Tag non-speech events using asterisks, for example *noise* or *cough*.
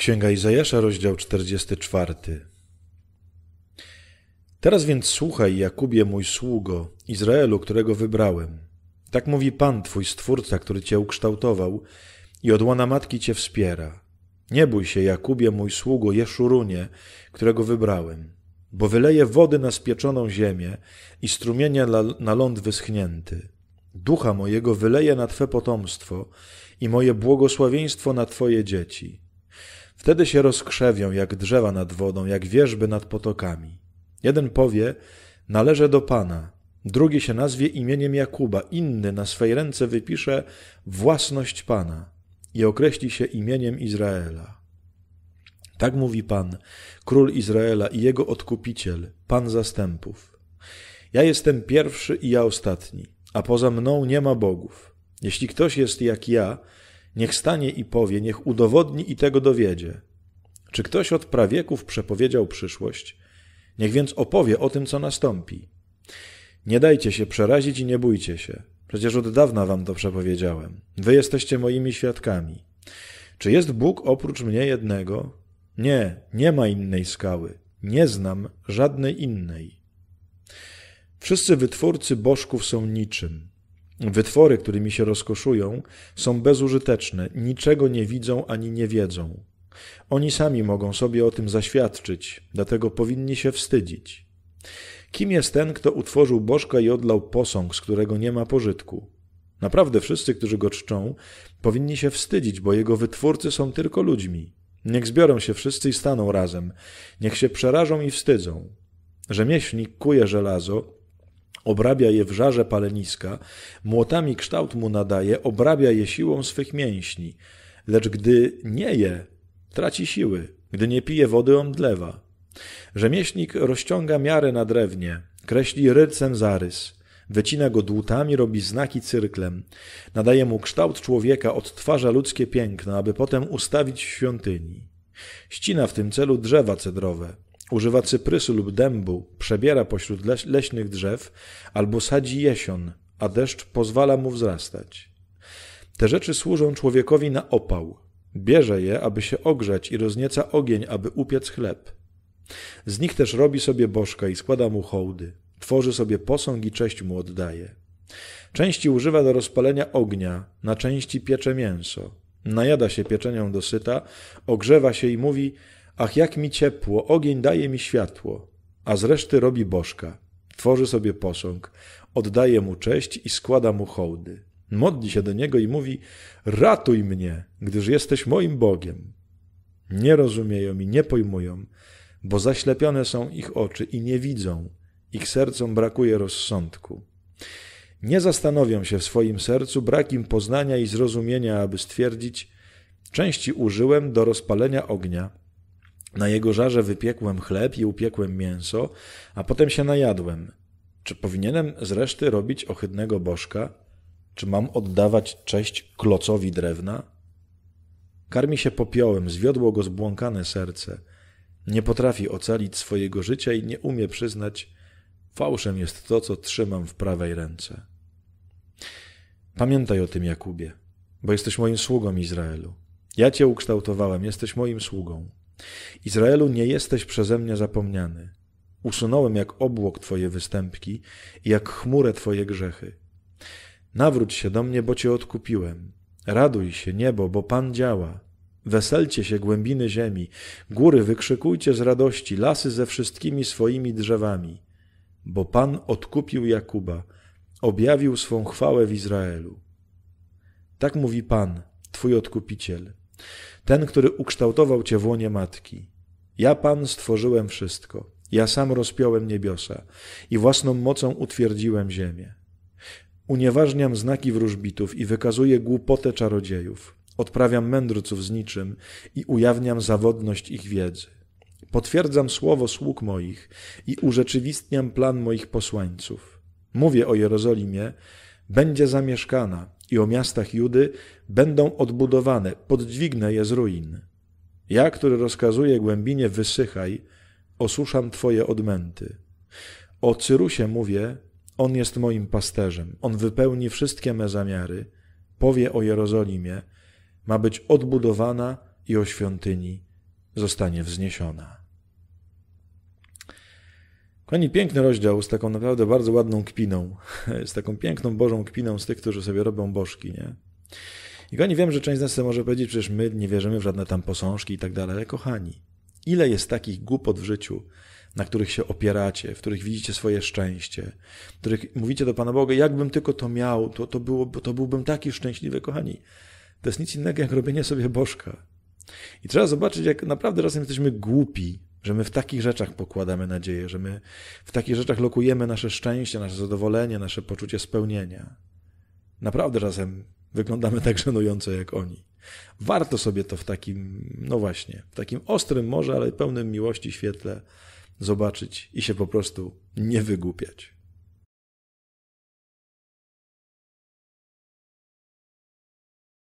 Księga Izajasza, rozdział 44. Teraz więc słuchaj, Jakubie, mój sługo, Izraelu, którego wybrałem. Tak mówi Pan, twój stwórca, który cię ukształtował i od łona matki cię wspiera. Nie bój się, Jakubie, mój sługo, Jeszurunie, którego wybrałem, bo wyleję wody na spieczoną ziemię i strumienia na ląd wyschnięty. Ducha mojego wyleję na Twe potomstwo i moje błogosławieństwo na Twoje dzieci. Wtedy się rozkrzewią jak drzewa nad wodą, jak wierzby nad potokami. Jeden powie, należę do Pana, drugi się nazwie imieniem Jakuba, inny na swej ręce wypisze własność Pana i określi się imieniem Izraela. Tak mówi Pan, król Izraela i jego odkupiciel, Pan zastępów. Ja jestem pierwszy i ja ostatni, a poza mną nie ma bogów. Jeśli ktoś jest jak ja, niech stanie i powie, niech udowodni i tego dowiedzie. Czy ktoś od prawieków przepowiedział przyszłość? Niech więc opowie o tym, co nastąpi. Nie dajcie się przerazić i nie bójcie się. Przecież od dawna wam to przepowiedziałem. Wy jesteście moimi świadkami. Czy jest Bóg oprócz mnie jednego? Nie, nie ma innej skały. Nie znam żadnej innej. Wszyscy wytwórcy bożków są niczym. Wytwory, którymi się rozkoszują, są bezużyteczne, niczego nie widzą ani nie wiedzą. Oni sami mogą sobie o tym zaświadczyć, dlatego powinni się wstydzić. Kim jest ten, kto utworzył bożka i odlał posąg, z którego nie ma pożytku? Naprawdę wszyscy, którzy go czczą, powinni się wstydzić, bo jego wytwórcy są tylko ludźmi. Niech zbiorą się wszyscy i staną razem. Niech się przerażą i wstydzą. Rzemieślnik kuje żelazo, obrabia je w żarze paleniska, młotami kształt mu nadaje, obrabia je siłą swych mięśni. Lecz gdy nie je, traci siły, gdy nie pije wody, omdlewa. Rzemieślnik rozciąga miarę na drewnie, kreśli rycem zarys, wycina go dłutami, robi znaki cyrklem, nadaje mu kształt człowieka, odtwarza ludzkie piękno, aby potem ustawić w świątyni. Ścina w tym celu drzewa cedrowe, używa cyprysu lub dębu, przebiera pośród leś leśnych drzew albo sadzi jesion, a deszcz pozwala mu wzrastać. Te rzeczy służą człowiekowi na opał. Bierze je, aby się ogrzać i roznieca ogień, aby upiec chleb. Z nich też robi sobie bożka i składa mu hołdy. Tworzy sobie posąg i cześć mu oddaje. Części używa do rozpalenia ognia, na części piecze mięso. Najada się pieczenią dosyta, ogrzewa się i mówi – Ach, jak mi ciepło, ogień daje mi światło, a z reszty robi bożka. Tworzy sobie posąg, oddaje mu cześć i składa mu hołdy. Modli się do niego i mówi: Ratuj mnie, gdyż jesteś moim Bogiem. Nie rozumieją i nie pojmują, bo zaślepione są ich oczy i nie widzą, ich sercom brakuje rozsądku. Nie zastanowią się w swoim sercu, brak im poznania i zrozumienia, aby stwierdzić: Części użyłem do rozpalenia ognia, na jego żarze wypiekłem chleb i upiekłem mięso, a potem się najadłem. Czy powinienem z reszty robić ohydnego bożka? Czy mam oddawać cześć klocowi drewna? Karmi się popiołem, zwiodło go zbłąkane serce. Nie potrafi ocalić swojego życia i nie umie przyznać, fałszem jest to, co trzymam w prawej ręce. Pamiętaj o tym, Jakubie, bo jesteś moim sługą Izraelu. Ja cię ukształtowałem, jesteś moim sługą. Izraelu, nie jesteś przeze mnie zapomniany. Usunąłem jak obłok Twoje występki i jak chmurę Twoje grzechy. Nawróć się do mnie, bo Cię odkupiłem. Raduj się, niebo, bo Pan działa. Weselcie się głębiny ziemi, góry wykrzykujcie z radości, lasy ze wszystkimi swoimi drzewami. Bo Pan odkupił Jakuba, objawił swą chwałę w Izraelu. Tak mówi Pan, Twój odkupiciel ten, który ukształtował cię w łonie matki. Ja, Pan, stworzyłem wszystko. Ja sam rozpiąłem niebiosa i własną mocą utwierdziłem ziemię. Unieważniam znaki wróżbitów i wykazuję głupotę czarodziejów. Odprawiam mędrców z niczym i ujawniam zawodność ich wiedzy. Potwierdzam słowo sług moich i urzeczywistniam plan moich posłańców. Mówię o Jerozolimie, będzie zamieszkana i o miastach Judy będą odbudowane, podźwignę je z ruin. Ja, który rozkazuję głębinie wysychaj, osuszam Twoje odmęty. O Cyrusie mówię, on jest moim pasterzem, on wypełni wszystkie me zamiary, powie o Jerozolimie, ma być odbudowana i o świątyni zostanie wzniesiona. Kochani, piękny rozdział z taką naprawdę bardzo ładną kpiną, *laughs* z taką piękną Bożą kpiną z tych, którzy sobie robią bożki, nie? I kochani, wiem, że część z nas może powiedzieć, przecież my nie wierzymy w żadne tam posążki i tak dalej, ale kochani, ile jest takich głupot w życiu, na których się opieracie, w których widzicie swoje szczęście, w których mówicie do Pana Boga, jakbym tylko to miał, to, to, było, to byłbym taki szczęśliwy, kochani. To jest nic innego jak robienie sobie bożka. I trzeba zobaczyć, jak naprawdę czasem jesteśmy głupi, że my w takich rzeczach pokładamy nadzieję, że my w takich rzeczach lokujemy nasze szczęście, nasze zadowolenie, nasze poczucie spełnienia. Naprawdę czasem wyglądamy tak żenująco jak oni. Warto sobie to w takim, no właśnie, w takim ostrym może, ale pełnym miłości świetle zobaczyć i się po prostu nie wygłupiać.